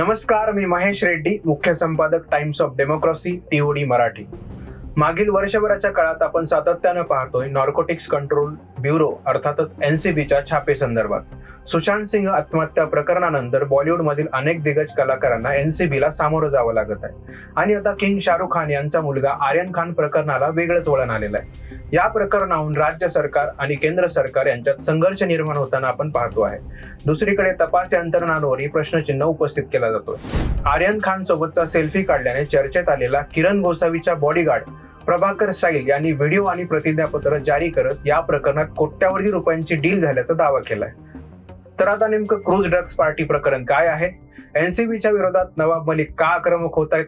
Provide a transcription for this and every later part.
नमस्कार मी महेश रेड्डी मुख्य संपादक Times of Democracy TOD Marathi. मागील वर्षभराच्या काळात आपण सातत्यानं पाहतोय नॉर्कोटिक्स कंट्रोल ब्युरो अर्थातच एनसीबीच्या छापे संदर्भात सुशांत सिंह आत्महत्या प्रकरणानंतर बॉलिवूडमधील अनेक दिग्गज कलाकारांना एनसीबीला सामोरं जावं लागत आहे. आणि आता किंग शाहरुख खान यांचा मुलगा आर्यन खान प्रकरणाला वेगळंच वळण आलेलं आहे. या प्रकरणाहून राज्य सरकार आणि केंद्र सरकार यांच्यात संघर्ष निर्माण होताना आपण पाहतो आहे. दुसरीकडे तपास यंत्रणांवरही प्रश्नचिन्ह उपस्थित केला जातोय. आर्यन खान सोबतचा सेल्फी काढल्याने चर्चेत आलेला किरण गोसावीचा बॉडीगार्ड प्रभाकर साईल यांनी व्हिडिओ आणि प्रतिज्ञापत्र जारी करत या प्रकरणात कोट्यावधी रुपयांची डील झाल्याचा दावा केलाय. तर आता नेमकं क्रूज ड्रग्ज पार्टी प्रकरण काय आहे? एनसीबीच्या विरोधात नवाब मलिक का आक्रमक होत आहेत?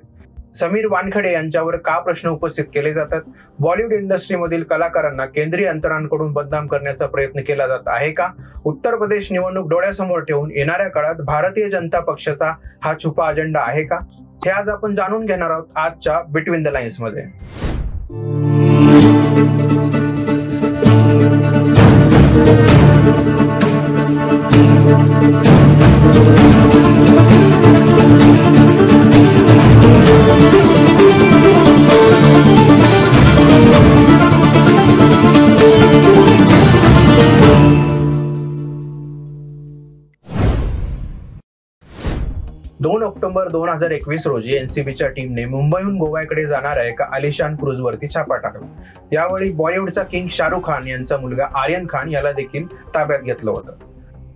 समीर वानखडे यांच्यावर का प्रश्न उपस्थित केले जातात? बॉलिवूड इंडस्ट्रीमधील कलाकारांना केंद्रीय यंत्रणांकडून बदनाम करण्याचा प्रयत्न केला जात आहे का? उत्तर प्रदेश निवडणूक डोळ्यासमोर ठेवून येणाऱ्या काळात भारतीय जनता पक्षाचा हा छुपा अजेंडा आहे का? हे आज आपण जाणून घेणार आहोत आजच्या बिटवीन द लाईन्समध्ये दोन नोव्हेंबर दोन हजार एकवीस रोजी एनसीबीच्या टीमने मुंबईहून गोव्याकडे जाणाऱ्या एका आलिशान क्रूजवरती छापा टाकला. यावेळी बॉलिवूडचा किंग शाहरुख खान यांचा मुलगा आर्यन खान याला देखील ताब्यात घेतलं होतं.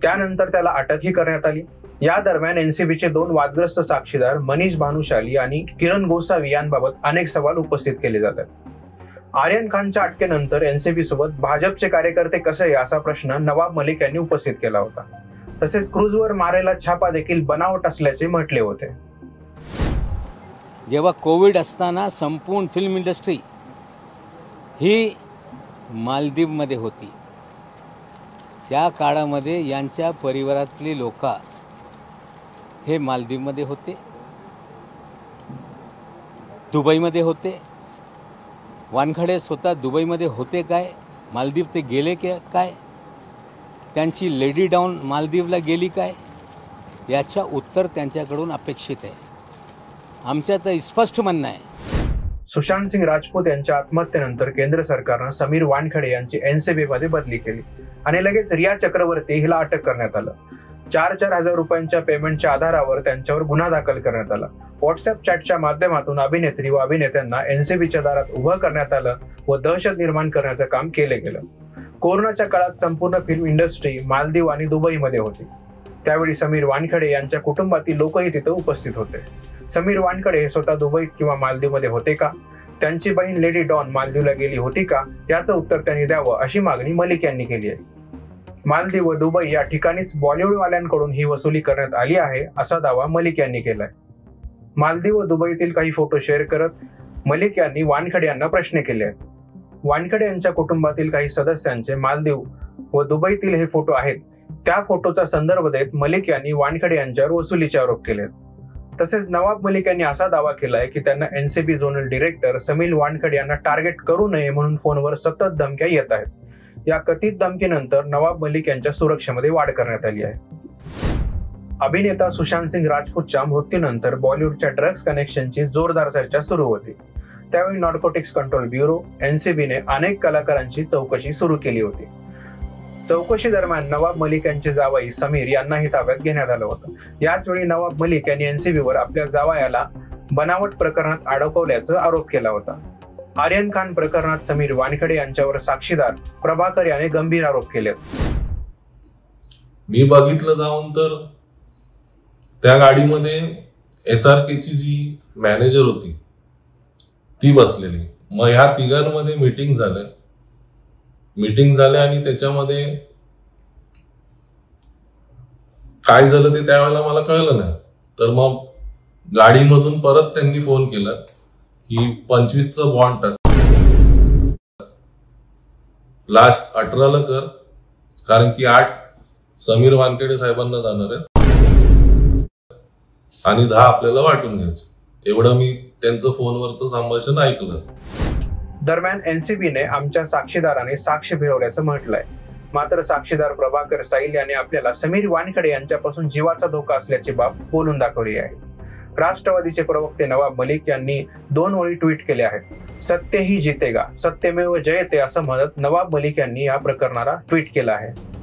त्यानंतर त्याला अटकही करण्यात आली. या दरम्यान एनसीबीचे दोन वादग्रस्त साक्षीदार मनीष भानुशाली आणि किरण गोसावी यांबाबत अनेक सवाल उपस्थित केले जातात. आर्यन खानच्या अटकेनंतर एनसीबी सोबत भाजपचे कार्यकर्ते कसे असा प्रश्न नवाब मलिक यांनी उपस्थित केला होता. तसेच क्रूजवर मारेला छापा देखील बनावट असल्याचे म्हटले होते. जेव्हा कोविड असताना संपूर्ण फिल्म इंडस्ट्री ही मालदीवमध्ये होती. त्या काळामध्ये यांच्या परिवारातली लोक हे मालदीवमध्ये होते. दुबईमध्ये होते. वानखडे स्वतः दुबईमध्ये होते काय? मालदीव ते गेले के काय? त्यांची लेडी डाऊन मालदीवला गेली काय? याच्या उत्तर त्यांच्याकडून अपेक्षित आहे. आमच्या तर स्पष्ट म्हणणं आहे. सुशांत सिंग राजपूत यांच्या आत्महत्येनंतर केंद्र सरकारनं समीर वानखडे यांची एनसीबी मध्ये बदली केली आणि लगेच रिया चक्रवर्ती हिला अटक करण्यात आलं. चार चार हजार रुपयांच्या पेमेंटच्या आधारावर त्यांच्यावर गुन्हा दाखल करण्यात आला. व्हॉट्सअप चॅटच्या माध्यमातून अभिनेत्री व अभिनेत्यांना एनसीबीच्या दारात उभं करण्यात आलं व दहशत निर्माण करण्याचं काम केलं गेलं. कोरोनाच्या काळात संपूर्ण फिल्म इंडस्ट्री मालदीव आणि दुबईमध्ये होती. त्यावेळी समीर वानखडे यांच्या कुटुंबातील लोकही तिथं उपस्थित होते. समीर वानखडे हे स्वतः दुबईत किंवा मालदीवमध्ये होते का? त्यांची बहीण लेडी डॉन मालदीवला गेली होती का? याचं उत्तर त्यांनी द्यावं अशी मागणी मलिक यांनी केली आहे. मालदीव व दुबई या ठिकाणीच बॉलिवूडवाल्यांकडून ही वसुली करण्यात आली आहे असा दावा मलिक यांनी केलाय. मालदीव व दुबईतील काही फोटो शेअर करत मलिक यांनी वानखडे यांना प्रश्न केले आहेत. वानखडे यांच्या कुटुंबातील काही सदस्यांचे मालदीव व दुबईतील हे फोटो आहेत. त्या फोटोचा संदर्भ देत मलिक यांनी वानखडे यांच्यावर वसुलीचे आरोप केले. तसेच नवाब मलिक यांनी असा दावा केलाय की त्यांना NCB zonal director Sameer Wankhede यांना टार्गेट करू नये म्हणून फोनवर सतत धमक्या येत आहेत. या कथित धमकीनंतर नवाब मलिक यांच्या सुरक्षेमध्ये वाढ करण्यात आली आहे. अभिनेता सुशांत सिंग राजपूतच्या मृत्यूनंतर बॉलिवूडच्या ड्रग्ज कनेक्शनची जोरदार चर्चा सुरू होती. त्यावेळी नॉर्कोटिक्स कंट्रोल ब्युरो एनसीबीने अनेक कलाकारांची चौकशी सुरू केली होती. चौकशी दरम्यान नवाब मलिक यांचे जावाई समीर यांनाही ताब्यात घेण्यात आलं होतं. याच वेळी नवाब मलिक यांनी एनसीबीवर आपल्या जावयाला बनावट प्रकरणात अडकवल्याचा आरोप केला होता. आर्यन खान प्रकरणात समीर वानखडे यांच्यावर साक्षीदार प्रभाकर याने गंभीर आरोप केले. मी बघितलं जाऊन तर त्या गाडीमध्ये एस आर केची जी मॅनेजर होती ती बसलेली. मग ह्या तिघांमध्ये मीटिंग झालं. मीटिंग झाल्या आणि त्याच्यामध्ये काय झालं ते त्यावेळेला मला कळलं नाही. तर मग गाडीमधून परत त्यांनी फोन केला की पंचवीसचं बॉन्ड टाक. लास्ट अठराला कर. कारण की आठ समीर वानखेडे साहेबांना जाणार आहे आणि दहा आपल्याला वाटून घ्यायचं. एवढं मी त्यांचं फोनवरचं संभाषण ऐकलं. दरम्यान एनसीबीने आमच्या साक्षीदाराने साक्ष फिरवल्याचं म्हटलंय. मात्र साक्षीदार प्रभाकर साईल यांनी आपल्याला समीर वानखडे यांच्यापासून जीवाचा धोका असल्याची बाब बोलून दाखवली आहे. राष्ट्रवादीचे प्रवक्ते नवाब मलिक यांनी दोन ओळी ट्विट केले आहेत. सत्य ही जितेगा सत्यमेव जयते असं म्हणत नवाब मलिक यांनी या प्रकरणाला ट्विट केलं आहे.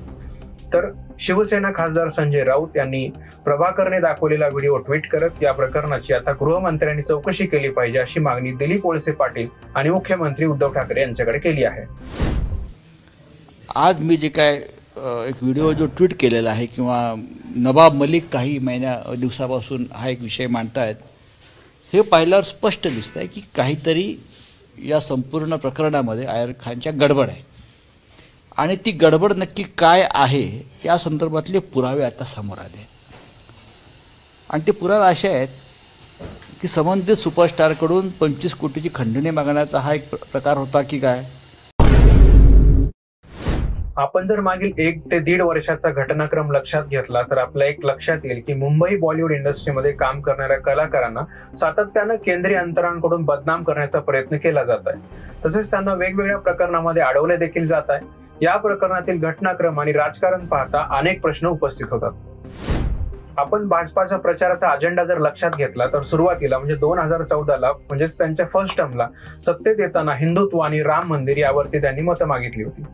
तर शिवसेना खासदार संजय राऊत यांनी प्रभाकरने दाखवलेला व्हिडिओ ट्विट करत या प्रकरणाची आता गृहमंत्र्यांनी चौकशी केली पाहिजे अशी मागणी दिलीप वळसे पाटील आणि मुख्यमंत्री उद्धव ठाकरे यांच्याकडे केली आहे. आज मी जे काय एक व्हिडिओ जो ट्विट केलेला आहे किंवा नवाब मलिक काही महिन्या दिवसापासून हा एक विषय मांडतायत हे पाहिल्यावर स्पष्ट दिसत आहे की काहीतरी या संपूर्ण प्रकरणामध्ये आयर खानच्या गडबड आहे. आणि ती गडबड नक्की काय आहे या संदर्भातले पुरावे आता समोर आले. आणि ते पुरावे असे आहेत की संबंधित सुपरस्टारकडून पंचवीस कोटीची खंडणी मागण्याचा हा एक प्रकार होता की काय? आपण जर मागील एक ते दीड वर्षाचा घटनाक्रम लक्षात घेतला तर आपल्या एक लक्षात येईल की मुंबई बॉलिवूड इंडस्ट्रीमध्ये काम करणाऱ्या कलाकारांना सातत्यानं केंद्रीय अंतरांकडून बदनाम करण्याचा प्रयत्न केला जात आहे. तसेच त्यांना वेगवेगळ्या प्रकरणामध्ये अडवले देखील जात आहे. या प्रकरणातील घटनाक्रम आणि राजकारण पाहता अनेक प्रश्न उपस्थित होतात. आपण भाजपाच्या प्रचाराचा अजेंडा जर लक्षात घेतला तर सुरुवातीला म्हणजे दोन हजार चौदाला म्हणजेच त्यांच्या फर्स्ट टर्मला सत्तेत येताना हिंदुत्व आणि राम मंदिर यावरती त्यांनी मतं मागितली होती.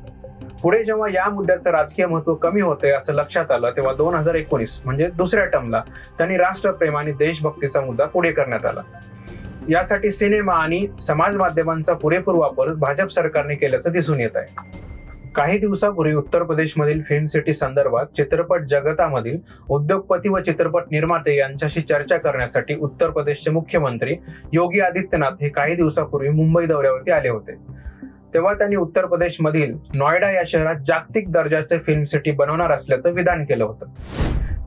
पुढे जेव्हा या मुद्द्याचं राजकीय महत्त्व कमी होते असं लक्षात आलं तेव्हा दोन हजार एकोणीस म्हणजे दुसऱ्या टर्मला त्यांनी राष्ट्रप्रेम आणि देशभक्तीचा मुद्दा पुढे करण्यात आला. यासाठी सिनेमा आणि समाज माध्यमांचा पुरेपूर वापर भाजप सरकारने केल्याचं दिसून येत आहे. काही दिवसापूर्वी उत्तर प्रदेशमधील फिल्म सिटी संदर्भात चित्रपट जगतामधील उद्योगपती व चित्रपट निर्माते यांच्याशी चर्चा करण्यासाठी उत्तर प्रदेशचे मुख्यमंत्री योगी आदित्यनाथ हे काही दिवसापूर्वी मुंबई दौऱ्यावरती आले होते. तेव्हा त्यांनी उत्तर प्रदेशमधील नॉयडा या शहरात जागतिक दर्जाचे फिल्म सिटी बनवणार असल्याचं विधान केलं होतं.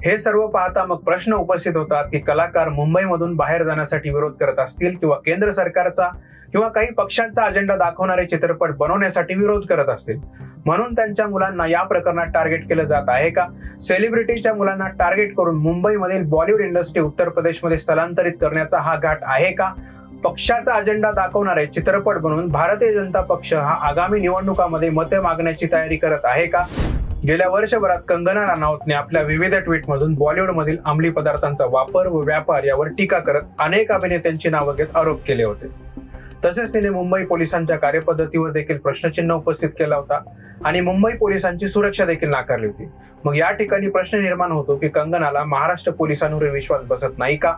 हे सर्व पाहता मग प्रश्न उपस्थित होतात की कलाकार मुंबईमधून बाहेर जाण्यासाठी विरोध करत असतील किंवा केंद्र सरकारचा किंवा काही पक्षांचा अजेंडा दाखवणारे चित्रपट बनवण्यासाठी विरोध करत असतील? म्हणून त्यांच्या मुलांना या प्रकरणात टार्गेट केलं जात आहे का? सेलिब्रिटीच्या मुलांना टार्गेट करून मुंबईमधील बॉलिवूड इंडस्ट्री उत्तर प्रदेशमध्ये स्थलांतरित करण्याचा हा घाट आहे का? पक्षाचा अजेंडा दाखवणारे चित्रपट बनवून. भारतीय जनता पक्ष हा आगामी निवडणुकामध्ये मते मागण्याची तयारी करत आहे का? गेल्या वर्षभरात कंगना राणावतने आपल्या विविध ट्विटमधून बॉलिवूडमधील अंमली पदार्थांचा वापर व व्यापार यावर टीका करत अनेक अभिनेत्यांची नावं घेत आरोप केले होते. तसेच तिने मुंबई पोलिसांच्या कार्यपद्धतीवर देखील प्रश्नचिन्ह उपस्थित केला होता. आणि मुंबई पोलिसांची सुरक्षा देखील नाकारली होती. मग या ठिकाणी प्रश्न निर्माण होतो की कंगनाला महाराष्ट्र पोलिसांवर विश्वास बसत नाही का?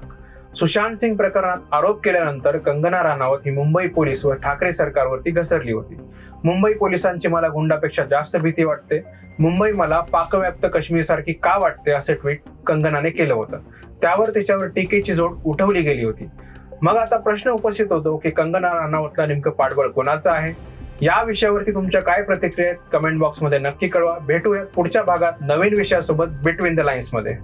सुशांत सिंग प्रकरणात आरोप केल्यानंतर कंगना राणावत ही मुंबई पोलीस व ठाकरे सरकारवरती घसरली होती. मुंबई पोलिसांची मला गुंडापेक्षा जास्त भीती वाटते. मुंबई मला पाकव्याप्त काश्मीर सारखी का वाटते असे ट्विट कंगनाने केलं होतं. त्यावर तिच्यावर टीकेची जोड उठवली गेली होती. मग आता प्रश्न उपस्थित होतो की कंगना राणावतला नेमकं पाठबळ कोणाचं आहे? या विषयावरती तुमच्या काय प्रतिक्रिया आहेत कमेंट बॉक्समध्ये नक्की कळवा. भेटूयात पुढच्या भागात नवीन विषयासोबत बिटवीन द लाईन्समध्ये.